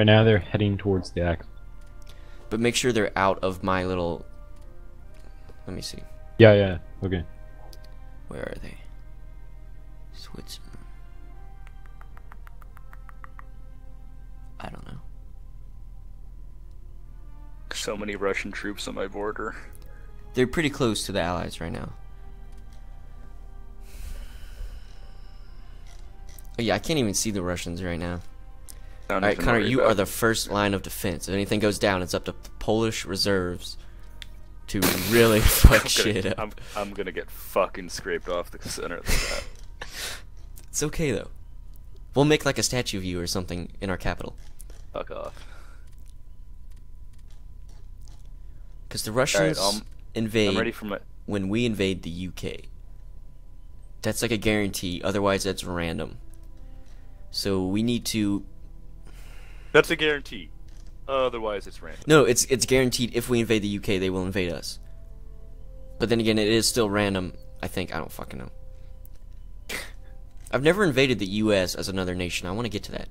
Right now they're heading towards the axe. But make sure they're out of my little. Let me see. Yeah, yeah. Okay. Where are they? Switzerland. I don't know. So many Russian troops on my border. They're pretty close to the Allies right now. Oh, yeah, I can't even see the Russians right now. All right, Connor, you are the first line of defense. If anything goes down, it's up to Polish reserves to really fuck I'm gonna, shit up. I'm, I'm gonna get fucking scraped off the center of the map. It's okay though. We'll make like a statue of you or something in our capital. Fuck off. Because the Russians um, invade I'm ready for my. when we invade the UK. That's like a guarantee. Otherwise, that's random. So we need to. That's a guarantee. Otherwise, it's random. No, it's it's guaranteed. If we invade the UK, they will invade us. But then again, it is still random. I think I don't fucking know. I've never invaded the US as another nation. I want to get to that.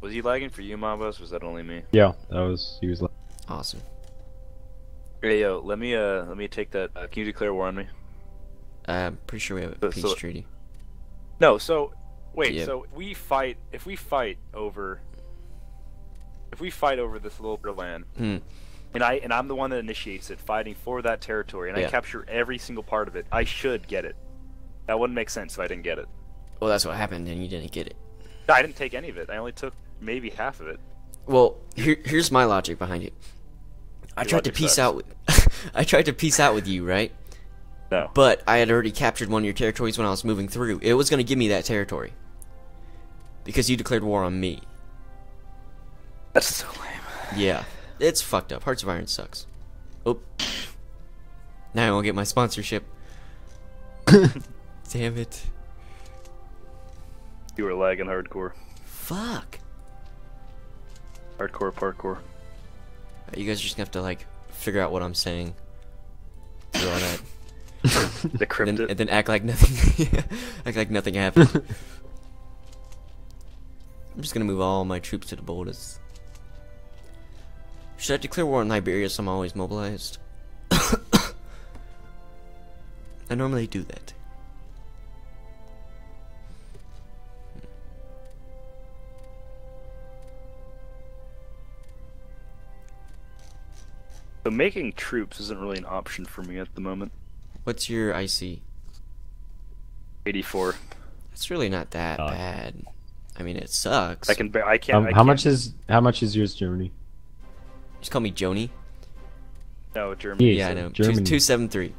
Was he lagging for you, Mabbaz? Was that only me? Yeah, that was he was like Awesome. Hey yo, let me uh, let me take that. Uh, can you declare war on me? Uh, I'm pretty sure we have a So- peace so- treaty. No. So, wait. So we fight. If we fight over. If we fight over this little bit of land, Hmm. and I and I'm the one that initiates it, fighting for that territory, and Yeah. I capture every single part of it, I should get it. That wouldn't make sense if I didn't get it. Well, that's what happened, and you didn't get it. No, I didn't take any of it. I only took maybe half of it. Well, here, here's my logic behind it. I Your tried to peace sucks. out with, I tried to peace out with you, right? No. But I had already captured one of your territories when I was moving through. It was going to give me that territory because you declared war on me. That's so lame. Yeah, it's fucked up. Hearts of Iron sucks. Oh, now I won't get my sponsorship. Damn it! You were lagging hardcore. Fuck. Hardcore parkour. You guys are just gonna have to like figure out what I'm saying. Do all that. Decrypt and, then, and then act like nothing act like nothing happened. I'm just gonna move all my troops to the borders. Should I declare war on Liberia so I'm always mobilized? I normally do that. So making troops isn't really an option for me at the moment. What's your IC? 84. That's really not that Uh, bad. I mean, it sucks. I can. ba- I can't. um, I how can't- much is how much is yours, Germany? Just call me Joni. No, Germany. Yeah, Yeah, I know. Germany. two seven three.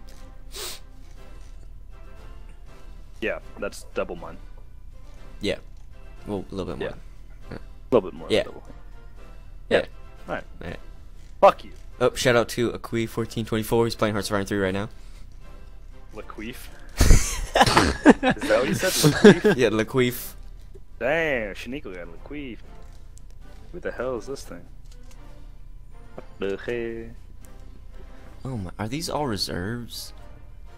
Yeah, that's double mine. Yeah. Well, a little bit more. Yeah. A little bit more. Yeah. Than double. Yeah. Alright. Yeah. Fuck you, Oh, shout out to Akui fourteen twenty four. He's playing Hearts of Iron three right now. Laqueef. Is that what you said? Laqueef? yeah, Laqueef. Damn, Shaniqua got Laqueef. What the hell is this thing? What The hell? Oh my, are these all reserves?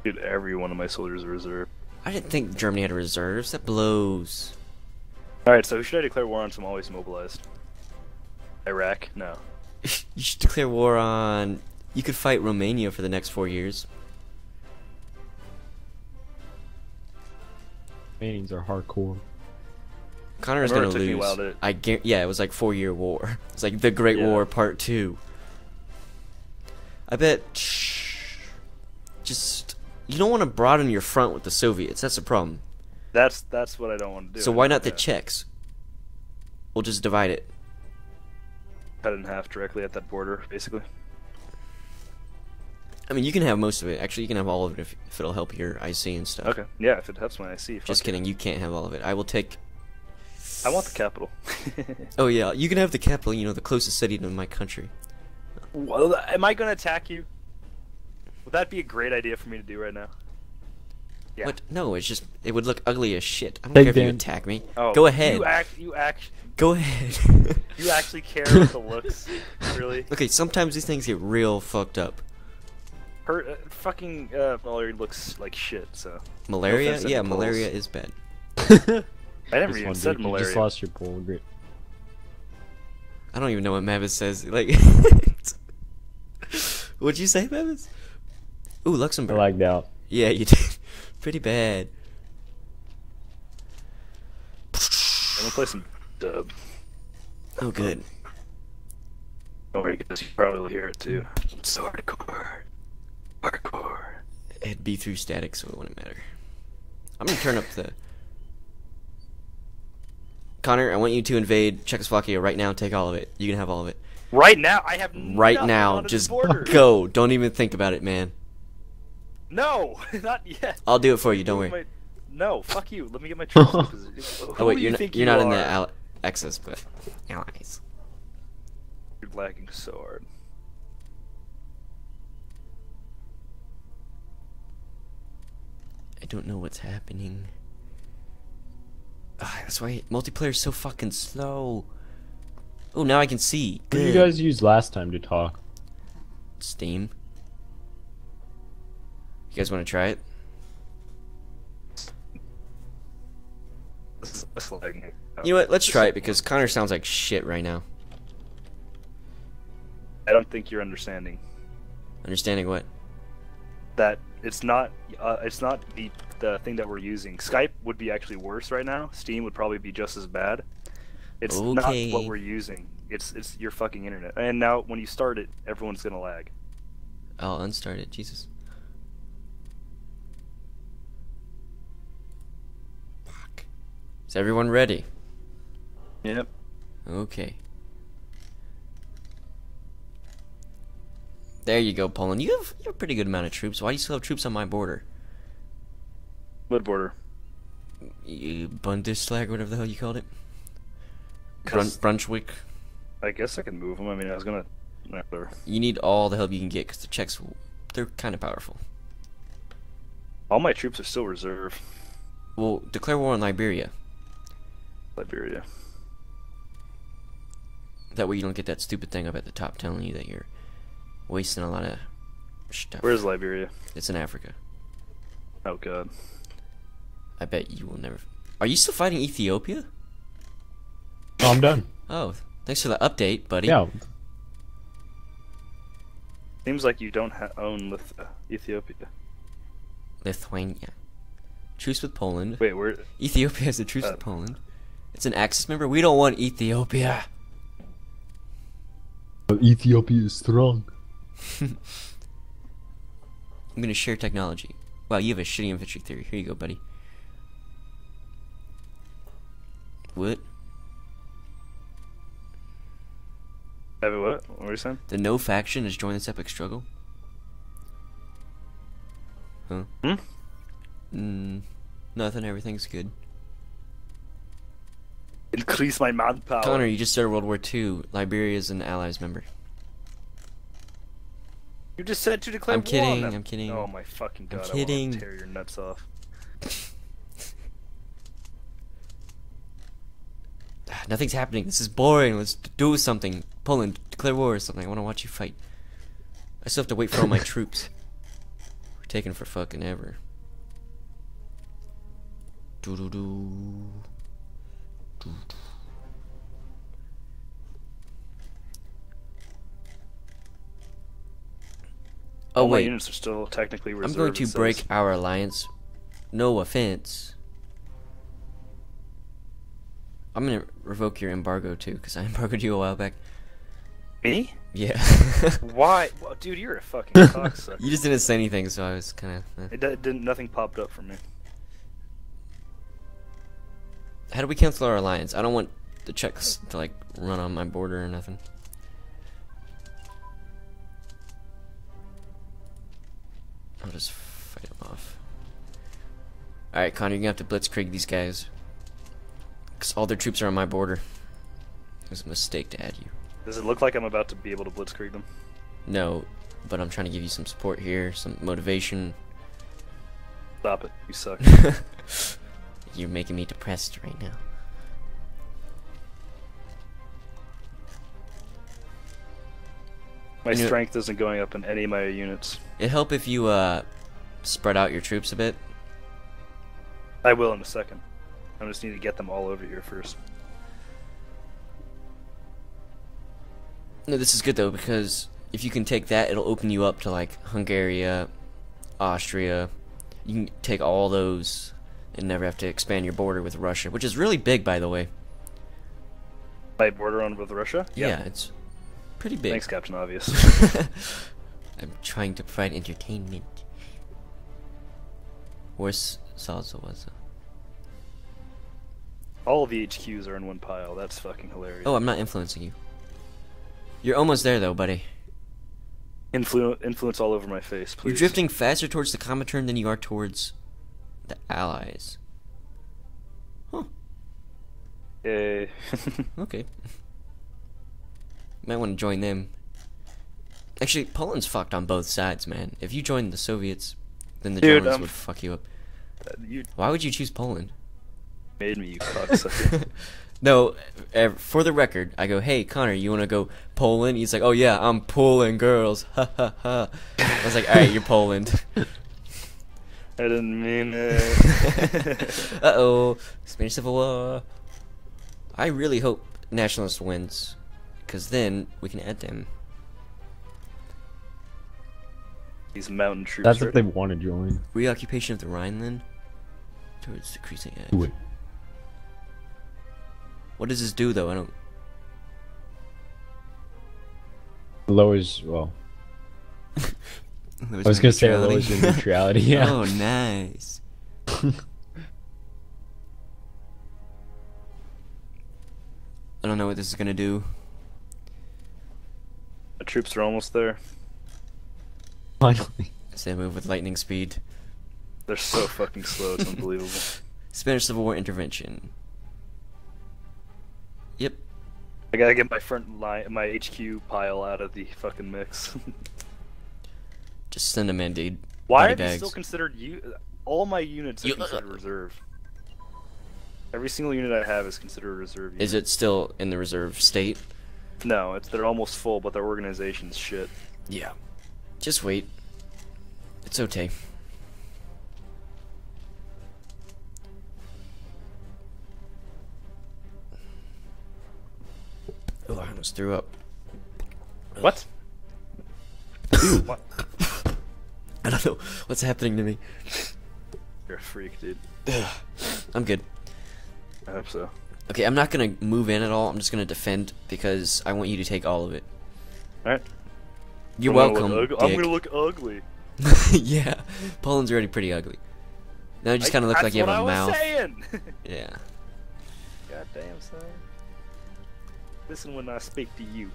Dude, every one of my soldiers are reserve. I didn't think Germany had reserves. That blows. Alright, so who should I declare war on so I'm always mobilized? Iraq? No. you should declare war on. You could fight Romania for the next four years. Paintings are hardcore. Connor's I gonna remember it took me a lose. while to- I guar- yeah, it was like four year war. It's like the Great Yeah. War Part Two. I bet. Just you don't want to broaden your front with the Soviets. That's the problem. That's that's what I don't want to do. So why know not the that. Czechs? We'll just divide it. Cut it in half directly at that border, basically. I mean, you can have most of it. Actually, you can have all of it if, if it'll help your IC and stuff. Okay. Yeah, if it helps my IC. Just yeah. kidding. You can't have all of it. I will take. I want the capital. Oh yeah, you can have the capital. You know, the closest city to my country. well, am I gonna attack you? Would that be a great idea for me to do right now? Yeah. What? No, it's just it would look ugly as shit. I don't Take care if you attack me. Oh, Go ahead. You act. You act. Go ahead. You actually care about the looks, really? okay, sometimes these things get real fucked up. Her uh, fucking uh, Mallory looks like shit. So Malaria? offense, yeah, malaria is bad. I never This even one, said dude, you just malaria. lost your pole. Great. I don't even know what Mabbaz says. Like, what'd you say, Mabbaz? Ooh, Luxembourg. I Luxembourg. lagged out. Yeah, you did. Pretty bad. I'm gonna play some dub. Oh, good. Don't worry, because you probably will hear it too. It's so hardcore. Hardcore. It'd be through static, so it wouldn't matter. I'm gonna turn up the. Connor, I want you to invade Czechoslovakia right now. Take all of it. You can have all of it. Right now, I have Right now, on just border. go. Don't even think about it, man. No, not yet. I'll do it for you. Don't Let worry. my- No, fuck you. Let me get my troops. Oh wait, you're you not. think You're you not in the are? al- Axis, but allies. You're lagging so hard. I don't know what's happening. Ah, that's why multiplayer is so fucking slow. Oh, now I can see. What did you guys use last time to talk? Steam. You guys want to try it? This is- this is lagging. You know what? Let's try it because Connor sounds like shit right now. I don't think you're understanding Understanding what? that it's not. Uh, it's not the the thing that we're using. Skype would be actually worse right now. Steam would probably be just as bad. It's not what we're using. It's it's your fucking internet. And now when you start it, everyone's gonna lag. I'll unstart it. Jesus. Fuck. Is everyone ready? Yep. Okay. There you go, Poland. You have, you have a pretty good amount of troops. Why do you still have troops on my border? Mid border. You Bundesland, whatever the hell you called it. Brun- Brunswick. I guess I can move them. I mean, I was gonna. Whatever. You need all the help you can get because the Czechs, they're kind of powerful. All my troops are still reserve. Well, declare war on Liberia. Liberia. That way you don't get that stupid thing up at the top telling you that you're wasting a lot of stuff. Where's Liberia? It's in Africa. Oh god. I bet you will never. Are you still fighting Ethiopia? Oh, I'm done. Oh, thanks for the update, buddy. Yeah. Seems like you don't ha- own Lith- uh, Ethiopia. Lithuania. Truce with Poland. Wait, where? Ethiopia has a truce Uh, with Poland. It's an Axis member. We don't want Ethiopia. But Ethiopia is strong. I'm gonna share technology. Wow, you have a shitty infantry theory. Here you go, buddy. What? Have what? What were you saying? The no faction has joined this epic struggle? Huh? Hmm? Mm, nothing. Everything's good. Increase my manpower. Connor, you just started World War II. Liberia is an Allies member. You just said to declare I'm war on kidding, them. I'm kidding. Oh my fucking god, I'm god! I kidding. want to tear your nuts off. Nothing's happening. This is boring. Let's do something. Poland, declare war or something. I want to watch you fight. I still have to wait for all my troops. We're taking for fucking ever. Doo doo doo. Doo doo. Oh All my wait, units are still technically reserved. I'm going it to break our alliance. No offense. I'm gonna revoke your embargo too, because I embargoed you a while back. me. Yeah. Why, well, dude? You're a fucking cocksucker. you just didn't say anything, so I was kind of. Eh. It, d- didn't. Nothing popped up for me. How do we cancel our alliance? I don't want the Czechs to like run on my border or nothing. I'll just fight them off. Alright, Connor, you're gonna have to blitzkrieg these guys. Because all their troops are on my border. It was a mistake to add you. Does it look like I'm about to be able to blitzkrieg them? No, but I'm trying to give you some support here, some motivation. Stop it. You suck. You're making me depressed right now. My You know- strength isn't going up in any of my units. It'd help if you uh spread out your troops a bit. I will in a second. I just need to get them all over here first. No, this is good though because if you can take that, it'll open you up to like Hungary, Austria. You can take all those and never have to expand your border with Russia, which is really big, by the way. My border on with Russia? Yeah, it's pretty big. Thanks, Captain Obvious. I'm trying to provide entertainment. Where's Salsa was? Uh, all of the HQs are in one pile. That's fucking hilarious. Oh, I'm not influencing you. You're almost there, though, buddy. Influ- influence all over my face, please. You're drifting faster towards the Comintern than you are towards the Allies. Huh. Yay. Okay. Might want to join them. Actually, Poland's fucked on both sides, man. If you join the Soviets, then the Dude, Germans um, would fuck you up. you Why would you choose Poland? made me, you cocksucker. no, uh, for the record, I go, hey, Connor, you want to go Poland? He's like, oh yeah, I'm pulling girls. Ha ha ha. I was like, alright, you're Poland. I didn't mean it. uh oh, Spanish Civil War. I really hope Nationalist wins, because then we can add them. These mountain troops. That's are- if they want to join. Reoccupation of the Rhine, then? Towards decreasing edge. Do it. What does this do, though? I don't. Lowers, well, Lowers I was gonna say it neutrality. lowers your neutrality, yeah. oh, nice. I don't know what this is gonna do. The troops are almost there. Finally. Say move with lightning speed. They're so fucking slow. It's unbelievable. Spanish Civil War intervention. Yep. I gotta get my front line, my HQ pile out of the fucking mix. Just send them in, dude. Why Body are they still considered you? All my units are You- uh, considered uh, reserve. Every single unit I have is considered a reserve. Unit. Is it still in the reserve state? No, it's they're almost full, but their organization's shit. Yeah. Just wait. It's okay. Oh, I almost threw up. What? what? I don't know what's happening to me. You're a freak, dude. I'm good. I hope so. Okay, I'm not gonna move in at all. I'm just gonna defend because I want you to take all of it. All right. You're I'm gonna welcome. I'm gonna look ugly. yeah, Poland's already pretty ugly. Now you just kind of look like you have what a I was mouth. Saying. Yeah. God damn, son. Listen when I speak to you.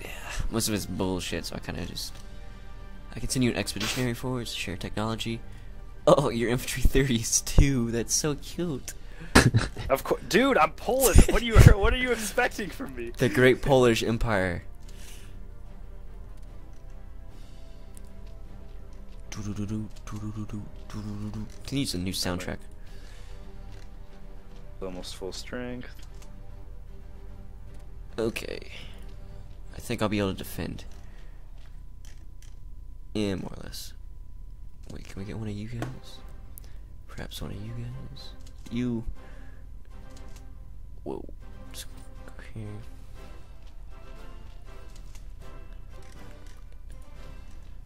Yeah, most of it's bullshit, so I kind of just. I continue in expeditionary force, share technology. Oh, your infantry 30s too. That's so cute. Of course, dude. I'm Polish. what are you? What are you expecting from me? The Great Polish Empire. Can use a new soundtrack. Almost full strength. Okay. I think I'll be able to defend. Yeah, more or less. Wait, can we get one of you guys? Perhaps one of you guys? You. Whoa.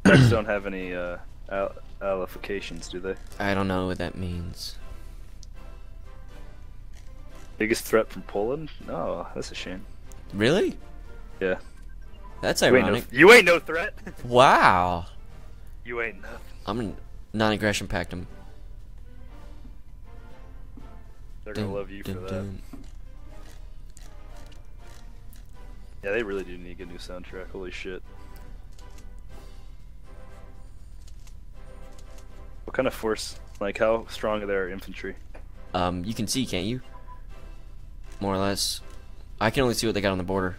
Go don't have any uh, al- alifications, do they? I don't know what that means. Biggest threat from Poland? No, that's a shame. Really? Yeah. That's You ain't, no, ironic. you ain't no threat. Wow. you ain't nothing. I'm non-aggression pact him. They're gonna love you for dun, that. dun. Yeah, they really do need to get a new soundtrack. Holy shit. What kind of force? Like, how strong are their infantry? Um, you can see, can't you? More or less. I can only see what they got on the border.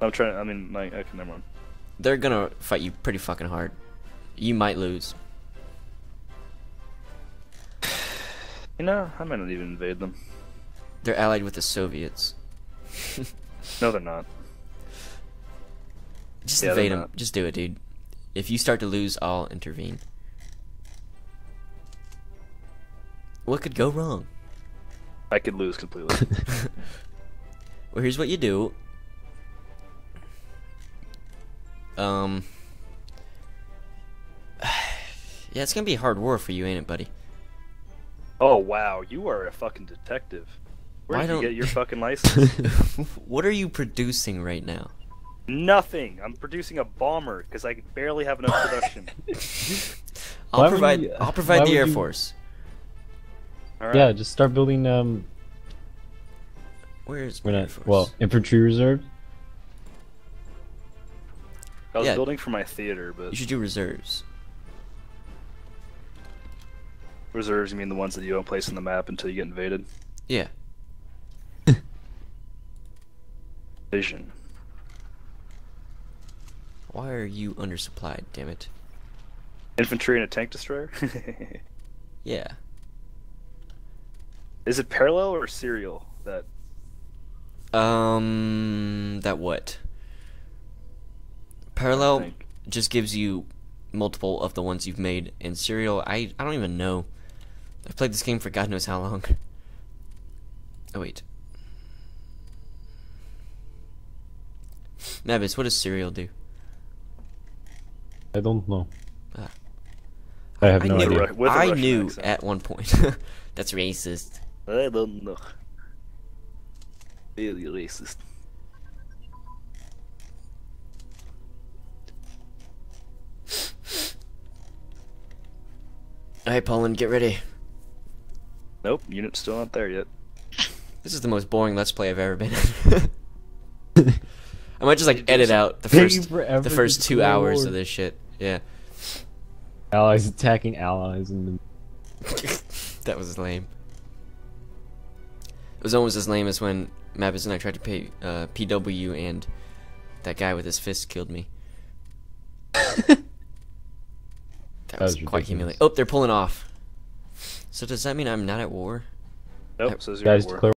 I'm trying. I mean, like, okay, never mind. They're gonna fight you pretty fucking hard. You might lose. You know, I might not even invade them. They're allied with the Soviets. No, they're not. Just Yeah, invade they're not. Just do it, dude. If you start to lose, I'll intervene. What could go wrong? I could lose completely. Well, here's what you do. Um. Yeah, it's gonna be a hard war for you, ain't it, buddy? oh wow, you are a fucking detective. Where Why did you don't- get your fucking license? what are you producing right now? Nothing. I'm producing a bomber because I barely have enough production. I'll Why provide. you- I'll provide the Air you- Force. All right. Yeah, just start building um. Where's We're my Air not Force? well infantry reserve. I was yeah. building for my theater, but you should do reserves. reserves. You mean the ones that you don't place on the map until you get invaded? Yeah. Vision. Why are you undersupplied? Damn it. Infantry and a tank destroyer. Yeah. Is it parallel or serial? That Um. That what? Parallel just gives you multiple of the ones you've made, and serial. I I don't even know. I've played this game for God knows how long. Oh wait. Mabbaz, what does serial do? I don't know. Ah. I have I no knew, idea. Ru- with a I knew accent. at one point. That's racist. I don't know. Really racist. Alright, Poland, get ready. Nope, unit's still not there yet. This is the most boring Let's Play I've ever been in. I might just like edit out the first the first two hours of this shit. Yeah. Allies attacking allies and that was lame. It was almost as lame as when Mabbaz and I tried to pay uh, PW and that guy with his fist killed me. that was, was quite humiliating. Oh, they're pulling off. So does that mean I'm not at war? Nope, Yep. says you're guys at war. declare